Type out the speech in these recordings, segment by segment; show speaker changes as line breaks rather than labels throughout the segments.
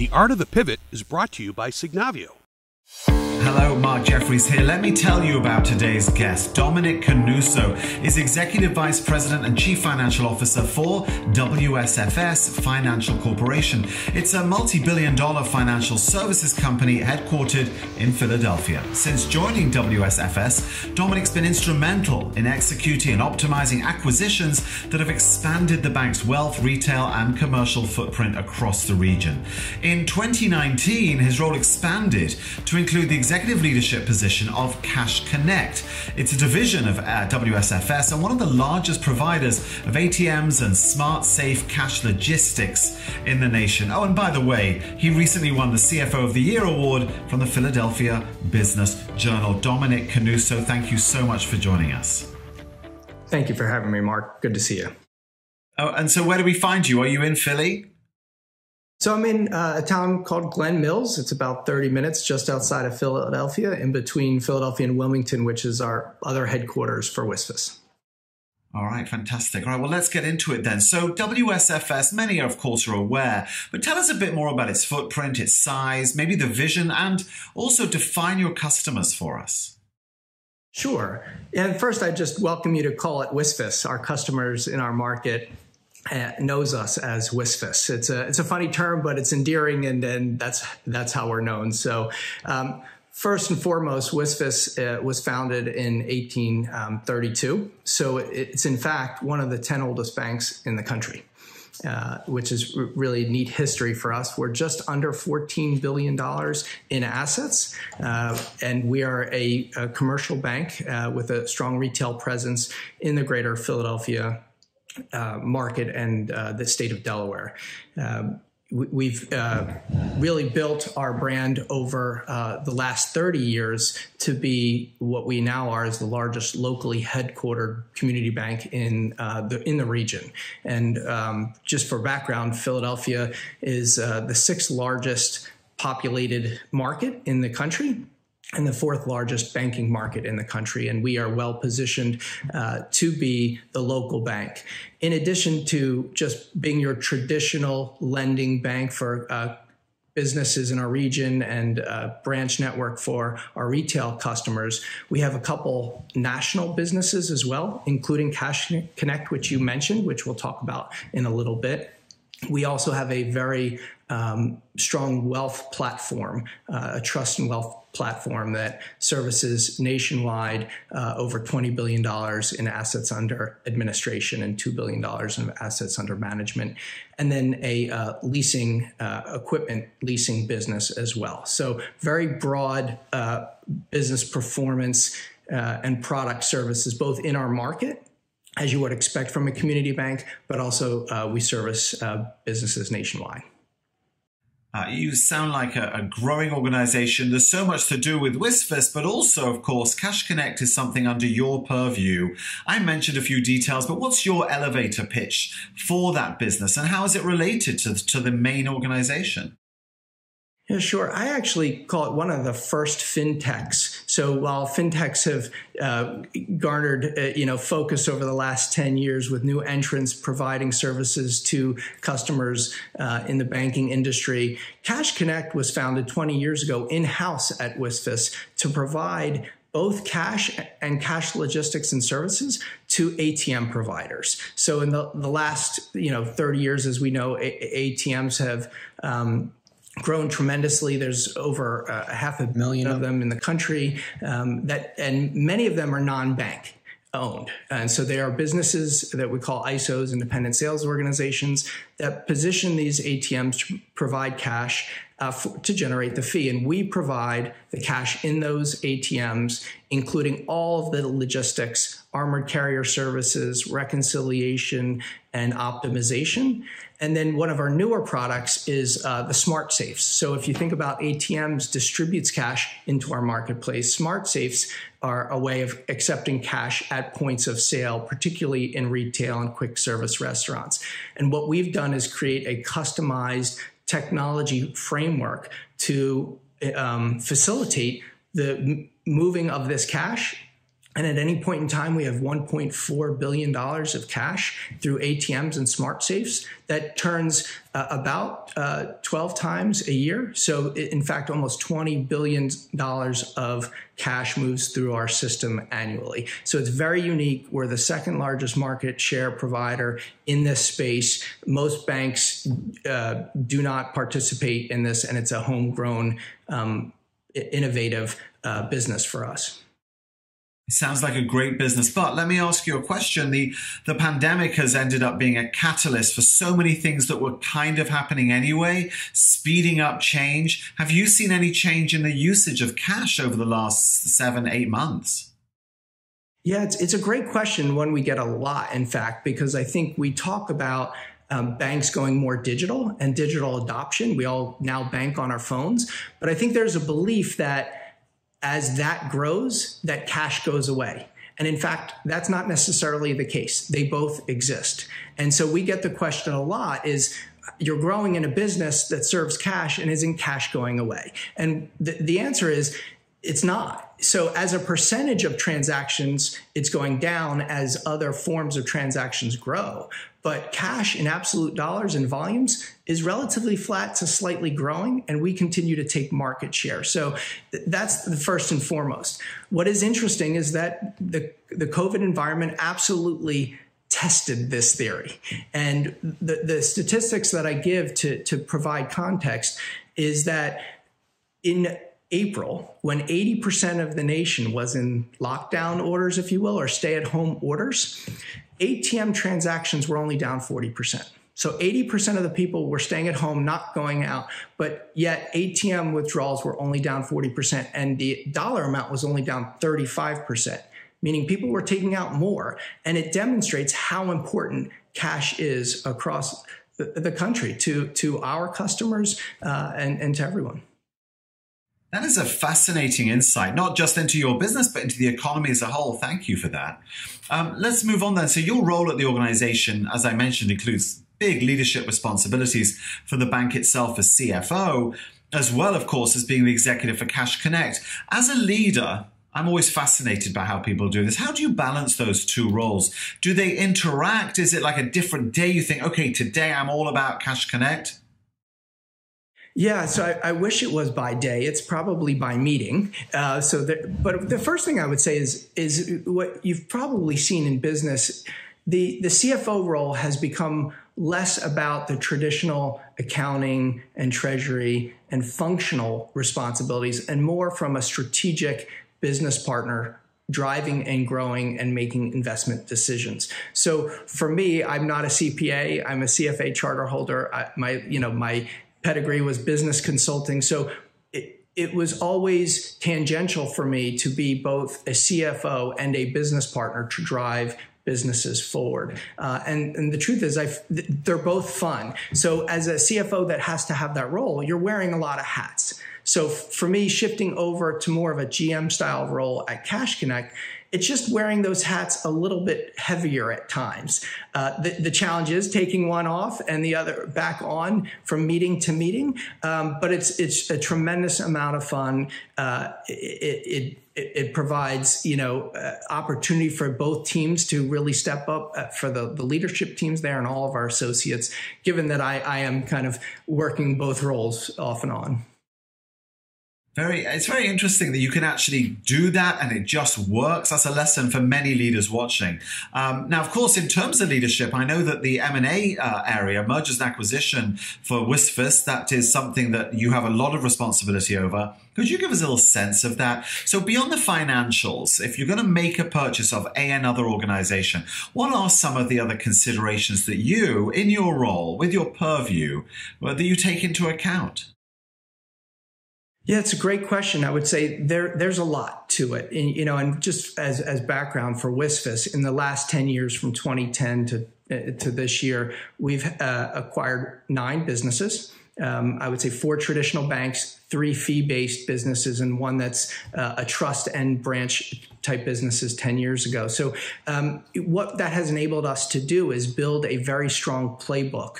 The Art of the Pivot is brought to you by Signavio.
Hello, Mark Jeffries here. Let me tell you about today's guest. Dominic Canuso is Executive Vice President and Chief Financial Officer for WSFS Financial Corporation. It's a multi billion dollar financial services company headquartered in Philadelphia. Since joining WSFS, Dominic's been instrumental in executing and optimizing acquisitions that have expanded the bank's wealth, retail, and commercial footprint across the region. In 2019, his role expanded to include the executive leadership position of Cash Connect. It's a division of uh, WSFS and one of the largest providers of ATMs and smart safe cash logistics in the nation. Oh, and by the way, he recently won the CFO of the Year award from the Philadelphia Business Journal. Dominic Canuso, thank you so much for joining us.
Thank you for having me, Mark. Good to see you.
Oh, and so where do we find you? Are you in Philly?
So I'm in uh, a town called Glen Mills. It's about 30 minutes just outside of Philadelphia, in between Philadelphia and Wilmington, which is our other headquarters for WSFS.
All right, fantastic. All right, well, let's get into it then. So, WSFS, many of course are aware, but tell us a bit more about its footprint, its size, maybe the vision, and also define your customers for us.
Sure. And first, I just welcome you to call it WSFS. Our customers in our market uh, knows us as WSFS. It's a it's a funny term, but it's endearing, and and that's that's how we're known. So. Um, First and foremost, WSFS uh, was founded in 1832. Um, so it's in fact one of the 10 oldest banks in the country. Uh, which is really neat history for us. We're just under $14 billion in assets, uh, and we are a, a commercial bank uh, with a strong retail presence in the greater Philadelphia uh, market and uh, the state of Delaware. Um, we've uh, really built our brand over uh, the last 30 years to be what we now are as the largest locally headquartered community bank in uh, the in the region. And um, just for background, Philadelphia is uh, the sixth largest populated market in the country and the fourth largest banking market in the country. And we are well positioned uh, to be the local bank. In addition to just being your traditional lending bank for uh, businesses in our region and uh, branch network for our retail customers. We have a couple national businesses as well, including Cash Connect, which you mentioned, which we'll talk about in a little bit. We also have a very um, strong wealth platform, uh, a trust and wealth platform that services nationwide uh, over $20 billion in assets under administration and $2 billion in assets under management, and then a uh, leasing uh, equipment leasing business as well. So, very broad uh, business performance uh, and product services, both in our market. As you would expect from a community bank, but also we service businesses nationwide.
Uh, you sound like a, a, growing organization. There's so much to do with WSFS, but also, of course, Cash Connect is something under your purview. I mentioned a few details, but what's your elevator pitch for that business and how is it related to, to the main organization?
Yeah, sure. I actually call it one of the first fintechs. So while fintechs have uh, garnered uh, you know focus over the last ten years with new entrants providing services to customers uh, in the banking industry, Cash Connect was founded 20 years ago in house at WSFS to provide both cash and cash logistics and services to ATM providers. So in the, the last you know 30 years, as we know, ATMs have um, grown tremendously. There's over uh, a half a million of them in the country. Um, that and many of them are non-bank owned, and so they are businesses that we call ISOs, independent sales organizations, that position these ATMs to provide cash uh, for, to generate the fee. And we provide the cash in those ATMs, including all of the logistics, armored carrier services, reconciliation, and optimization. And then one of our newer products is uh, the smart safes. So if you think about ATMs distributes cash into our marketplace, smart safes are a way of accepting cash at points of sale, particularly in retail and quick service restaurants. And what we've done is create a customized technology framework to um, facilitate the moving of this cash And at any point in time, we have $1.4 billion of cash through ATMs and smart safes that turns uh, about uh, 12 times a year. So, in fact, almost $20 billion of cash moves through our system annually. So, it's very unique. We're the second largest market share provider in this space. Most banks uh, do not participate in this, and it's a homegrown, um, innovative uh, business for us.
Sounds like a great business. But let me ask you a question. The, the pandemic has ended up being a catalyst for so many things that were kind of happening anyway, speeding up change. Have you seen any change in the usage of cash over the last seven, eight months?
Yeah, it's, it's a great question, one we get a lot, in fact, because I think we talk about um, banks going more digital and digital adoption. We all now bank on our phones. But I think there's a belief that as that grows, that cash goes away. And in fact, that's not necessarily the case. They both exist. And so we get the question a lot is you're growing in a business that serves cash and isn't cash going away? And the, the answer is it's not. So, as a percentage of transactions, it's going down as other forms of transactions grow. But cash in absolute dollars and volumes is relatively flat to slightly growing, and we continue to take market share. So, th- that's the first and foremost. What is interesting is that the, the COVID environment absolutely tested this theory. And the, the statistics that I give to, to provide context is that in April, when 80% of the nation was in lockdown orders, if you will, or stay at home orders, ATM transactions were only down 40%. So 80% of the people were staying at home, not going out, but yet ATM withdrawals were only down 40%, and the dollar amount was only down 35%, meaning people were taking out more. And it demonstrates how important cash is across the, the country to, to our customers uh, and, and to everyone.
That is a fascinating insight, not just into your business, but into the economy as a whole. Thank you for that. Um, let's move on then. So, your role at the organization, as I mentioned, includes big leadership responsibilities for the bank itself as CFO, as well, of course, as being the executive for Cash Connect. As a leader, I'm always fascinated by how people do this. How do you balance those two roles? Do they interact? Is it like a different day? You think, okay, today I'm all about Cash Connect?
Yeah, so I, I, wish it was by day. It's probably by meeting. Uh, so, but the first thing I would say is is what you've probably seen in business. The the CFO role has become less about the traditional accounting and treasury and functional responsibilities, and more from a strategic business partner driving and growing and making investment decisions. So for me, I'm not a CPA. I'm a CFA charter holder. I, my, you know, my pedigree was business consulting. So it, it was always tangential for me to be both a CFO and a business partner to drive businesses forward. Uh, and, and the truth is, I've, they're both fun. So as a CFO that has to have that role, you're wearing a lot of hats. So for me, shifting over to more of a GM style role at Cash Connect, it's just wearing those hats a little bit heavier at times. Uh, the, the, challenge is taking one off and the other back on from meeting to meeting. Um, but it's it's a tremendous amount of fun. Uh, it, it, it provides you know uh, opportunity for both teams to really step up uh, for the, the leadership teams there and all of our associates. Given that I, I am kind of working both roles off and on.
Very, it's very interesting that you can actually do that and it just works. That's a lesson for many leaders watching. Um, now, of course, in terms of leadership, I know that the M&A uh, area, mergers and acquisition for WSFS, that is something that you have a lot of responsibility over. Could you give us a little sense of that? So beyond the financials, if you're going to make a purchase of a another organization, what are some of the other considerations that you, in your role, with your purview, uh, that you take into account?
Yeah, it's a great question. I would say there there's a lot to it. And, you know, and just as as background for WSFS, in the last 10 years from 2010 to uh, to this year, we've uh, acquired nine businesses. Um, I would say four traditional banks, three fee based businesses, and one that's uh, a trust and branch type businesses 10 years ago. So, um, what that has enabled us to do is build a very strong playbook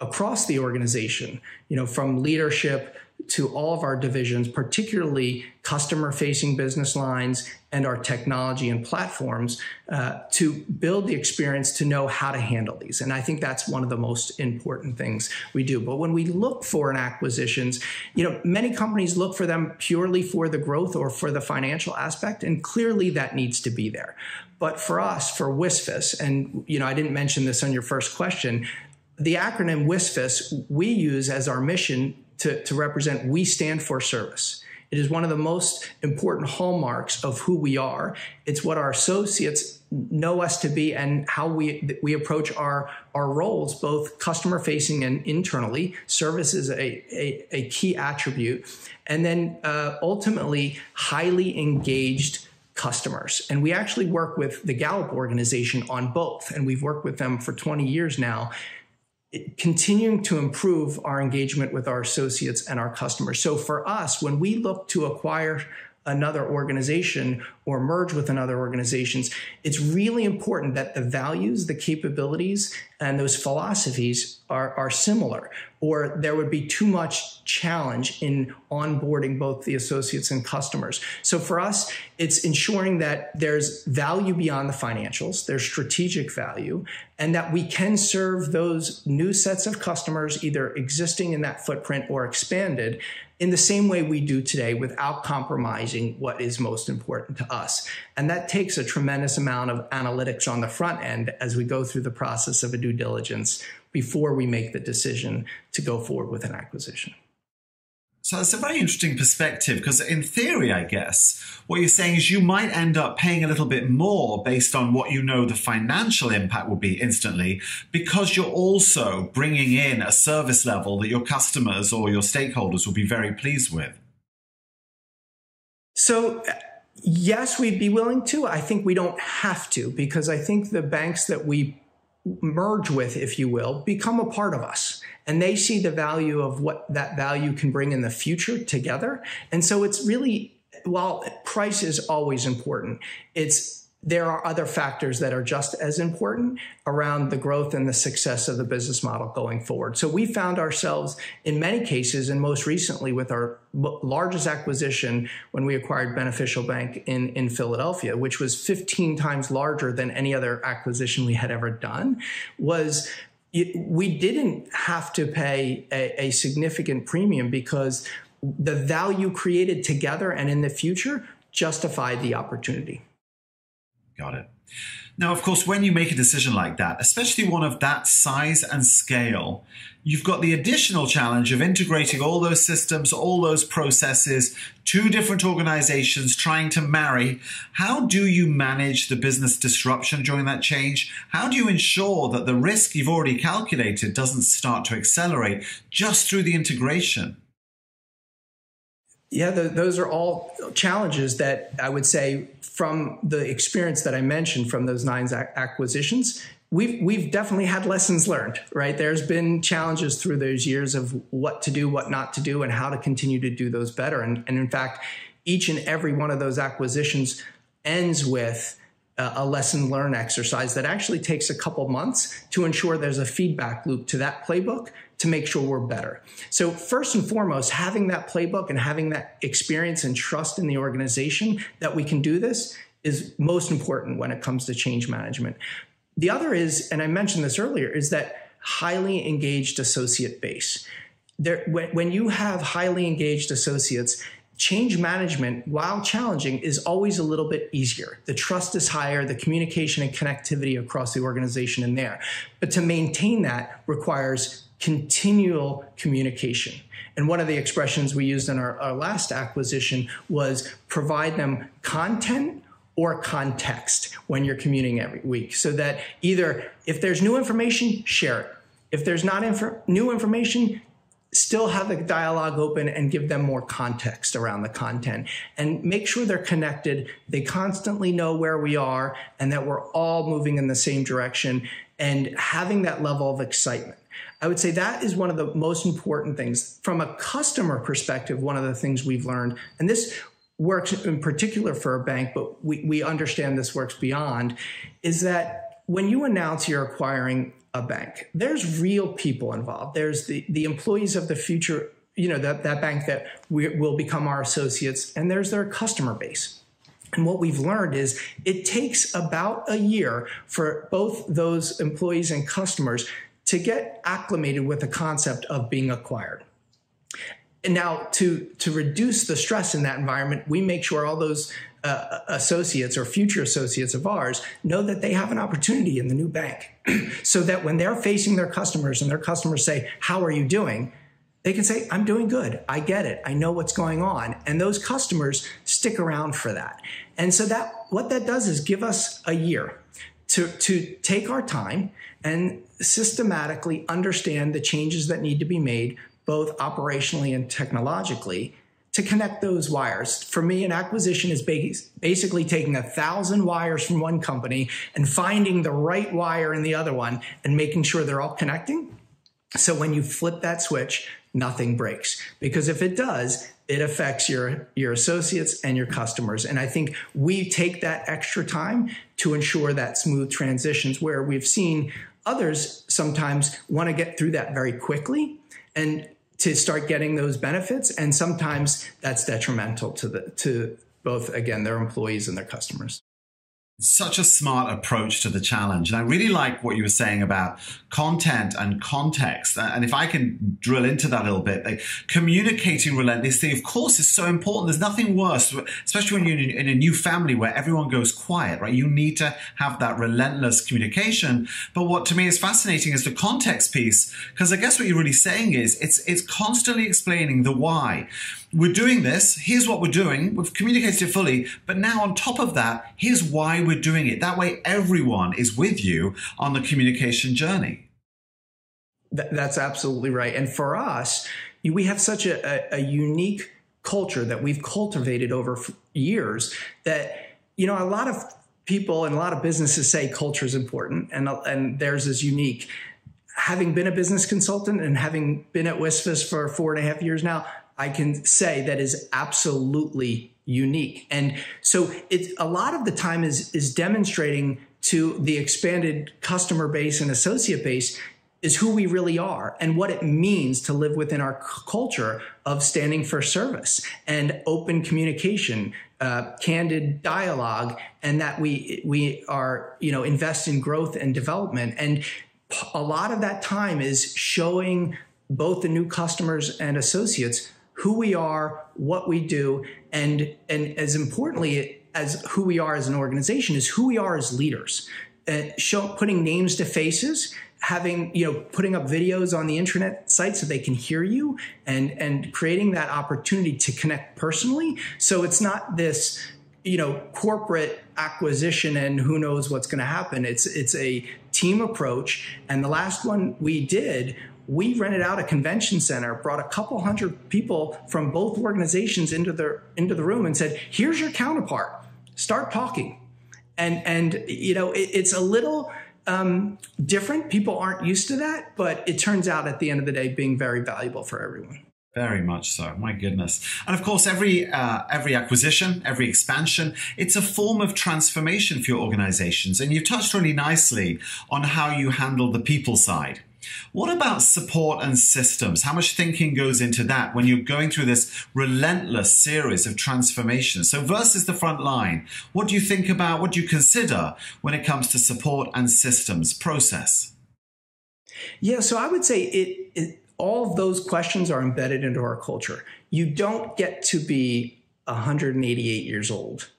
across the organization, you know, from leadership to all of our divisions, particularly customer facing business lines and our technology and platforms, uh, to build the experience to know how to handle these. And I think that's one of the most important things we do. But when we look for an acquisitions, you know, many companies look for them purely for the growth or for the financial aspect, and clearly that needs to be there. But for us, for WSFS, and you know, I didn't mention this on your first question, the acronym WISFIS we use as our mission to, to represent we stand for service. It is one of the most important hallmarks of who we are. It's what our associates know us to be and how we we approach our our roles, both customer facing and internally. Service is a, a, a key attribute, and then uh, ultimately highly engaged customers. And we actually work with the Gallup organization on both, and we've worked with them for 20 years now continuing to improve our engagement with our associates and our customers. So for us, when we look to acquire another organization or merge with another organizations, it's really important that the values, the capabilities, and those philosophies are, are similar, or there would be too much challenge in onboarding both the associates and customers. So for us, it's ensuring that there's value beyond the financials, there's strategic value, and that we can serve those new sets of customers, either existing in that footprint or expanded, in the same way we do today without compromising what is most important to us. And that takes a tremendous amount of analytics on the front end as we go through the process of a due diligence before we make the decision to go forward with an acquisition.
So that's a very interesting perspective because, in theory, I guess, what you're saying is you might end up paying a little bit more based on what you know the financial impact will be instantly because you're also bringing in a service level that your customers or your stakeholders will be very pleased with.
So, yes, we'd be willing to. I think we don't have to because I think the banks that we merge with, if you will, become a part of us and they see the value of what that value can bring in the future together. And so it's really, while price is always important, it's there are other factors that are just as important around the growth and the success of the business model going forward. So we found ourselves in many cases, and most recently with our largest acquisition when we acquired Beneficial Bank in, in Philadelphia, which was 15 times larger than any other acquisition we had ever done, was we didn't have to pay a, a significant premium because the value created together and in the future justified the opportunity.
Got it. Now, of course, when you make a decision like that, especially one of that size and scale, you've got the additional challenge of integrating all those systems, all those processes, two different organizations trying to marry. How do you manage the business disruption during that change? How do you ensure that the risk you've already calculated doesn't start to accelerate just through the integration?
Yeah, the, those are all challenges that I would say from the experience that I mentioned from those nine acquisitions, we've we've definitely had lessons learned, right? There's been challenges through those years of what to do, what not to do, and how to continue to do those better. And, and in fact, each and every one of those acquisitions ends with a lesson learned exercise that actually takes a couple months to ensure there's a feedback loop to that playbook to make sure we're better. So, first and foremost, having that playbook and having that experience and trust in the organization that we can do this is most important when it comes to change management. The other is, and I mentioned this earlier, is that highly engaged associate base. There, when, when you have highly engaged associates, change management, while challenging, is always a little bit easier. The trust is higher, the communication and connectivity across the organization in there. But to maintain that requires continual communication. And one of the expressions we used in our, our last acquisition was provide them content or context when you're commuting every week so that either if there's new information, share it. If there's not inf- new information, still have the dialogue open and give them more context around the content and make sure they're connected. They constantly know where we are and that we're all moving in the same direction and having that level of excitement. I would say that is one of the most important things from a customer perspective. One of the things we've learned, and this works in particular for a bank, but we, we understand this works beyond, is that when you announce you're acquiring a bank, there's real people involved. There's the, the employees of the future you know, that, that bank that we, will become our associates, and there's their customer base. And what we've learned is it takes about a year for both those employees and customers to get acclimated with the concept of being acquired. And now, to, to reduce the stress in that environment, we make sure all those uh, associates or future associates of ours know that they have an opportunity in the new bank so that when they're facing their customers and their customers say, How are you doing? they can say, I'm doing good. I get it. I know what's going on. And those customers stick around for that. And so that what that does is give us a year to, to take our time and systematically understand the changes that need to be made, both operationally and technologically, to connect those wires. For me, an acquisition is basically taking a thousand wires from one company and finding the right wire in the other one and making sure they're all connecting. So when you flip that switch, nothing breaks. Because if it does, it affects your, your associates and your customers. And I think we take that extra time to ensure that smooth transitions where we've seen others sometimes want to get through that very quickly and to start getting those benefits. And sometimes that's detrimental to the, to both, again, their employees and their customers
such a smart approach to the challenge. And I really like what you were saying about content and context. And if I can drill into that a little bit, like communicating relentlessly, of course, is so important. There's nothing worse, especially when you're in a new family where everyone goes quiet, right? You need to have that relentless communication. But what to me is fascinating is the context piece, because I guess what you're really saying is it's, it's constantly explaining the why we're doing this. Here's what we're doing. We've communicated it fully. But now, on top of that, here's why we're doing it. That way, everyone is with you on the communication journey.
That's absolutely right. And for us, we have such a, a, a unique culture that we've cultivated over years that, you know, a lot of people and a lot of businesses say culture is important and, and theirs is unique. Having been a business consultant and having been at WSFS for four and a half years now, I can say that is absolutely unique. And so it's a lot of the time is is demonstrating to the expanded customer base and associate base is who we really are and what it means to live within our culture of standing for service and open communication, uh, candid dialogue, and that we we are you know invest in growth and development. And a lot of that time is showing both the new customers and associates who we are, what we do, and and as importantly as who we are as an organization is who we are as leaders. Uh, show putting names to faces having you know putting up videos on the internet site so they can hear you and and creating that opportunity to connect personally. So it's not this you know corporate acquisition and who knows what's going to happen. It's it's a team approach. And the last one we did we rented out a convention center, brought a couple hundred people from both organizations into the into the room, and said, "Here's your counterpart. Start talking." And and you know, it, it's a little um, different. People aren't used to that, but it turns out at the end of the day, being very valuable for everyone.
Very much so. My goodness. And of course, every uh, every acquisition, every expansion, it's a form of transformation for your organizations. And you touched really nicely on how you handle the people side. What about support and systems? How much thinking goes into that when you're going through this relentless series of transformations? So, versus the front line, what do you think about, what do you consider when it comes to support and systems process?
Yeah, so I would say it, it all of those questions are embedded into our culture. You don't get to be 188 years old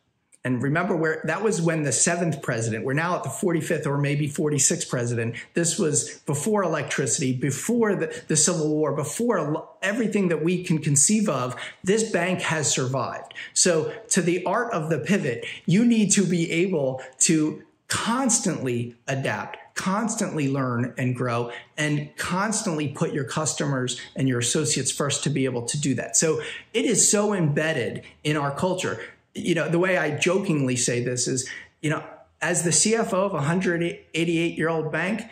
and remember where that was when the seventh president, we're now at the 45th or maybe 46th president. This was before electricity, before the, the Civil War, before everything that we can conceive of. This bank has survived. So, to the art of the pivot, you need to be able to constantly adapt, constantly learn and grow, and constantly put your customers and your associates first to be able to do that. So it is so embedded in our culture you know, the way I jokingly say this is, you know, as the CFO of a 188 year old bank,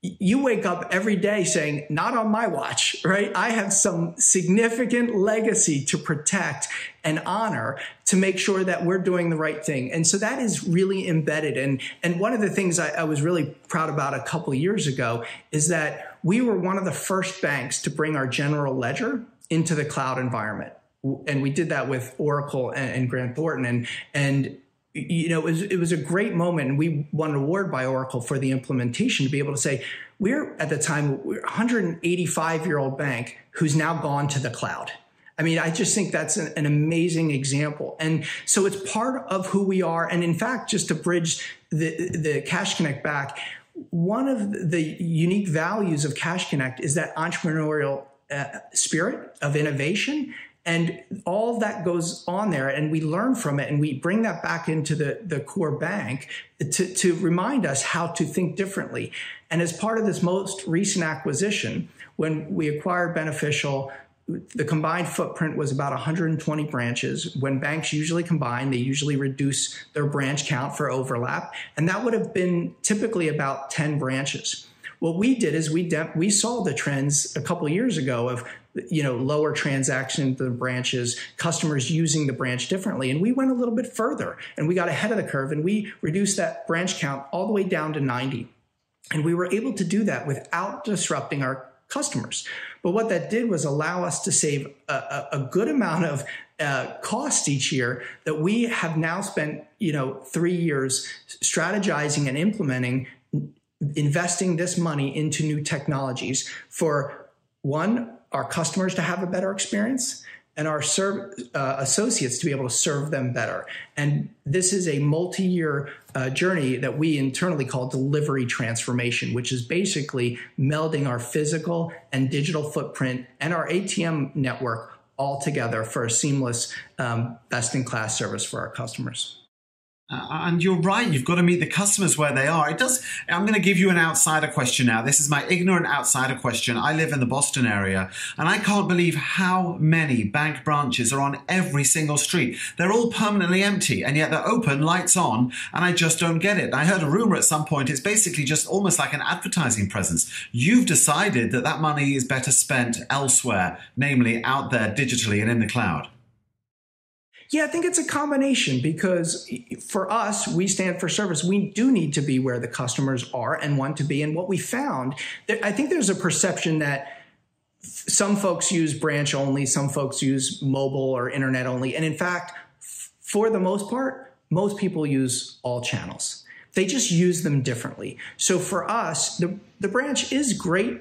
you wake up every day saying, not on my watch, right? I have some significant legacy to protect and honor to make sure that we're doing the right thing. And so that is really embedded. And, and one of the things I, I was really proud about a couple years ago is that we were one of the first banks to bring our general ledger into the cloud environment. And we did that with Oracle and, and Grant Thornton. And, and you know, it was, it was a great moment. And we won an award by Oracle for the implementation to be able to say, we're at the time, we're 185 year old bank who's now gone to the cloud. I mean, I just think that's an, an, amazing example. And so it's part of who we are. And in fact, just to bridge the, the Cash Connect back, one of the unique values of Cash Connect is that entrepreneurial uh, spirit of innovation and all that goes on there and we learn from it and we bring that back into the, the core bank to, to remind us how to think differently and as part of this most recent acquisition when we acquired Beneficial the combined footprint was about 120 branches. When banks usually combine, they usually reduce their branch count for overlap, and that would have been typically about 10 branches. What we did is we we saw the trends a couple years ago of you know lower transaction the branches, customers using the branch differently, and we went a little bit further and we got ahead of the curve and we reduced that branch count all the way down to 90. And we were able to do that without disrupting our customers. But what that did was allow us to save a, a good amount of uh, cost each year that we have now spent, you know, three years strategizing and implementing investing this money into new technologies for one, our customers to have a better experience and our serve, uh, associates to be able to serve them better. And this is a multi year uh, journey that we internally call delivery transformation, which is basically melding our physical and digital footprint and our ATM network all together for a seamless, um, best in class service for our customers.
Uh, and you're right, you've got to meet the customers where they are. It does. I'm going to give you an outsider question now. This is my ignorant outsider question. I live in the Boston area, and I can't believe how many bank branches are on every single street. They're all permanently empty, and yet they're open, lights on, and I just don't get it. I heard a rumor at some point it's basically just almost like an advertising presence. You've decided that that money is better spent elsewhere, namely out there digitally and in the cloud.
Yeah, I think it's a combination because for us, we stand for service. We do need to be where the customers are and want to be. And what we found, I think there's a perception that some folks use branch only, some folks use mobile or internet only. And in fact, for the most part, most people use all channels. They just use them differently. So for us, the, the branch is great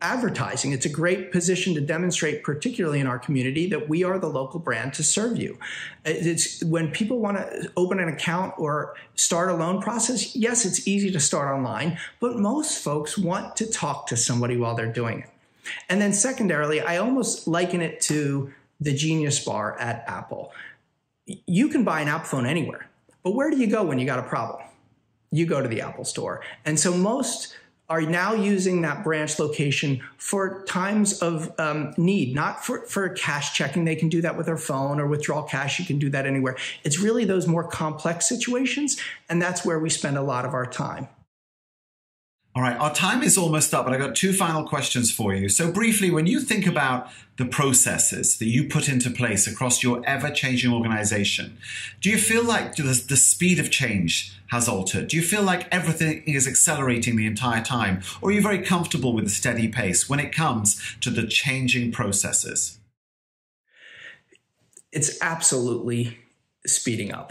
advertising. It's a great position to demonstrate, particularly in our community, that we are the local brand to serve you. It's when people want to open an account or start a loan process. Yes, it's easy to start online, but most folks want to talk to somebody while they're doing it. And then secondarily, I almost liken it to the Genius Bar at Apple. You can buy an Apple phone anywhere, but where do you go when you got a problem? You go to the Apple store. And so most are now using that branch location for times of um, need, not for, for cash checking. They can do that with their phone or withdraw cash. You can do that anywhere. It's really those more complex situations. And that's where we spend a lot of our time.
All right, our time is almost up, but I got two final questions for you. So, briefly, when you think about the processes that you put into place across your ever changing organization, do you feel like the, the speed of change has altered? Do you feel like everything is accelerating the entire time? Or are you very comfortable with the steady pace when it comes to the changing processes?
It's absolutely speeding up.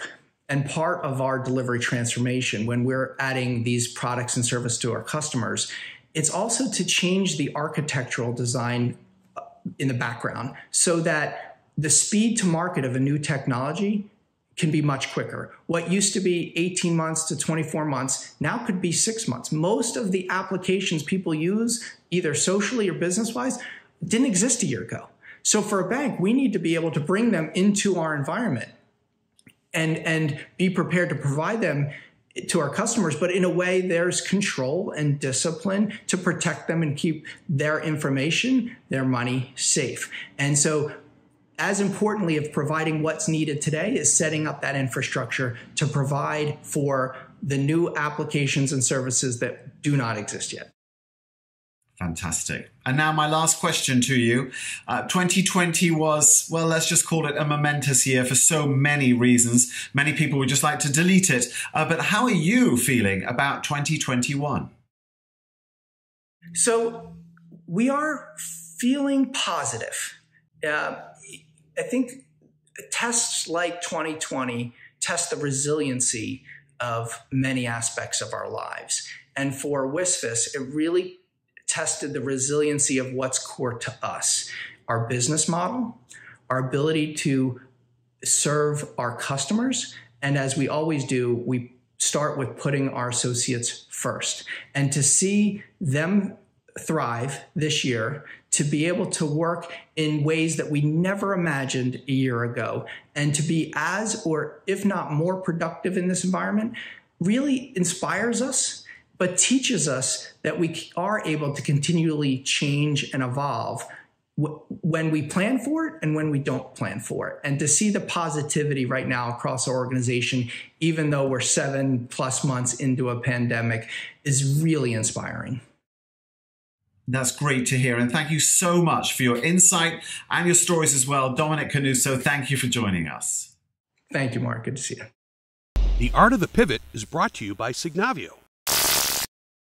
And part of our delivery transformation, when we're adding these products and service to our customers, it's also to change the architectural design uh, in the background so that the speed to market of a new technology can be much quicker. What used to be 18 months to 24 months now could be six months. Most of the applications people use, either socially or business wise, didn't exist a year ago. So for a bank, we need to be able to bring them into our environment and and be prepared to provide them to our customers, but in a way there's control and discipline to protect them and keep their information, their money safe. And so as importantly of providing what's needed today is setting up that infrastructure to provide for the new applications and services that do not exist yet.
Fantastic. And now, my last question to you. Uh, 2020 was, well, let's just call it a momentous year for so many reasons. Many people would just like to delete it. Uh, but how are you feeling about 2021?
So, we are feeling positive. uh, I think tests like 2020 test the resiliency of many aspects of our lives. And for WSFS, it really tested the resiliency of what's core to us our business model, our ability to serve our customers. And as we always do, we start with putting our associates first. And to see them thrive this year, to be able to work in ways that we never imagined a year ago, and to be as, or if not more productive in this environment, really inspires us, but teaches us that we are able to continually change and evolve when we plan for it and when we don't plan for it. And to see the positivity right now across our organization, even though we're seven plus months into a pandemic, is really inspiring.
That's great to hear. And thank you so much for your insight and your stories as well. Dominic Canuso, thank you for joining us.
Thank you, Mark. Good to see you.
The Art of the Pivot is brought to you by Signavio